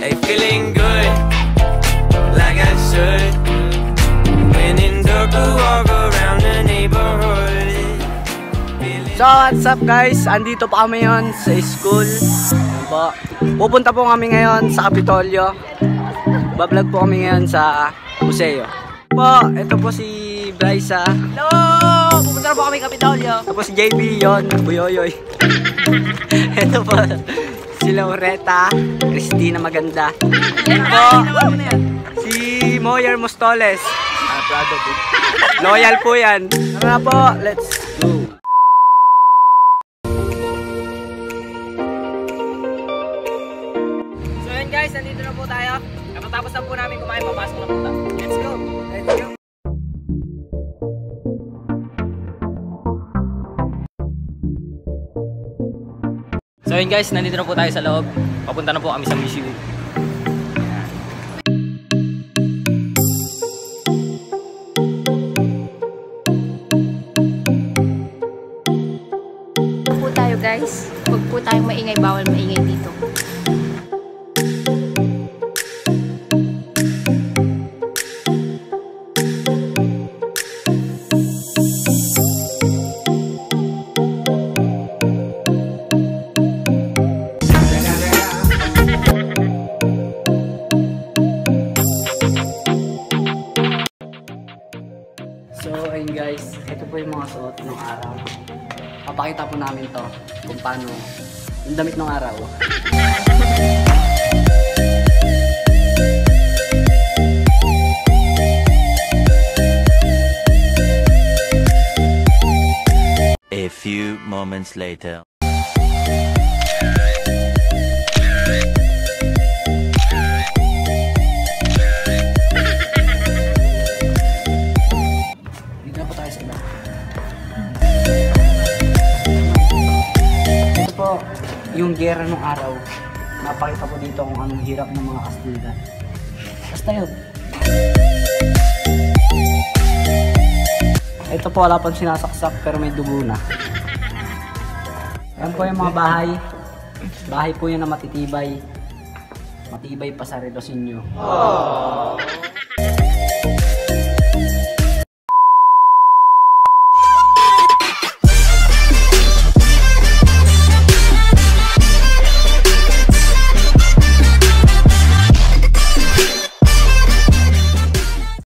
Hey, feeling good, like I should. When in dark, I walk around the neighborhood. Feeling So what's up guys? Andito pa kami ngayon sa school. Ayan po. Pupunta po kami ngayon sa Kapitolyo. Bablog po kami ngayon sa museo. Po, ito po si Brysa. Hello! Pupunta na po kami Kapitolyo. Ito po si JB yon, Buyoyoy. ito po si Laureta, Christina Maganda. Ito po yan. si Moyer Mostoles. Ah. Loyal po yan. Tara po, let's go. So yun guys, nandito na po tayo. Kapatapos na po namin kumain, papasok na po So yun guys, nandito na po tayo sa loob. Papunta na po kami sa museum. po tayo guys. Huwag po tayong maingay, bawal maingay dito. So, ayun guys, ito po yung mga suot ng araw. Papakita po namin to kung paano yung damit ng araw. A few moments later. Yung gera ng araw. Napakita po dito kung anong hirap ng mga Kastila. Basta yun. Ito po, wala pang sinasaksak pero may dugo na. Yan po yung mga bahay. Bahay po yan na matitibay. Matibay pa sa relosinyo.